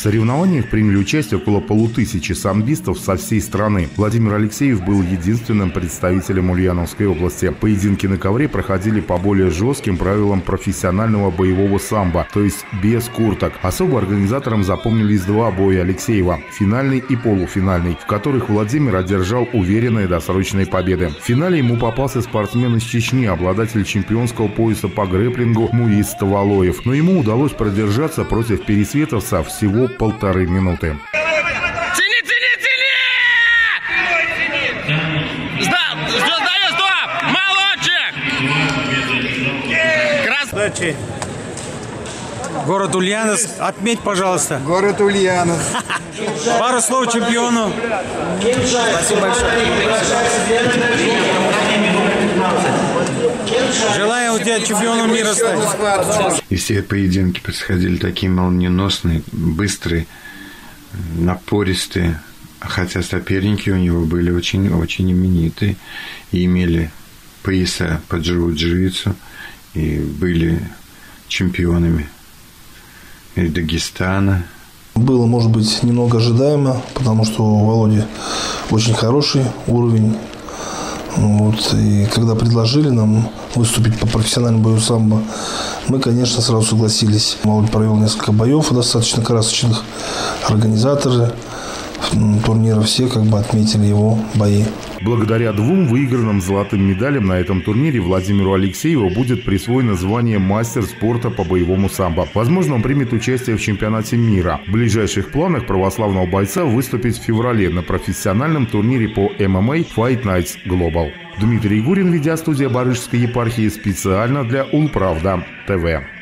Соревнованиях приняли участие около полутысячи самбистов со всей страны. Владимир Алексеев был единственным представителем Ульяновской области. Поединки на ковре проходили по более жестким правилам профессионального боевого самбо, то есть без курток. Особо организаторам запомнились два боя Алексеева – финальный и полуфинальный, в которых Владимир одержал уверенные досрочные победы. В финале ему попался спортсмен из Чечни, обладатель чемпионского пояса по грэплингу Муис Тавалоев. Но ему удалось продержаться против пересветовца всего полторы минуты. Тяни, тяни, тяни! Сда- Сдаю, стоп! Молодчик! Крас... Удачи. Город Ульяновск. Отметь, пожалуйста. Город Ульянов. Пару слов чемпиону. Спасибо большое. У тебя чемпионом мира стать. И все поединки происходили такие молниеносные, быстрые, напористые. Хотя соперники у него были очень-очень именитые и имели пояса по джиу-джитсу и были чемпионами из Дагестана. Было, может быть, немного ожидаемо, потому что у Володи очень хороший уровень. Вот. И когда предложили нам выступить по профессиональному бою самбо, мы, конечно, сразу согласились. Володя провел несколько боев достаточно красочных. Организаторы турнира все как бы отметили его бои. Благодаря двум выигранным золотым медалям на этом турнире Владимиру Алексееву будет присвоено звание мастер спорта по боевому самбо. Возможно, он примет участие в чемпионате мира. В ближайших планах православного бойца выступить в феврале на профессиональном турнире по ММА Fight Nights Global. Дмитрий Гурин, видеостудия Барышской епархии, специально для Улправда ТВ.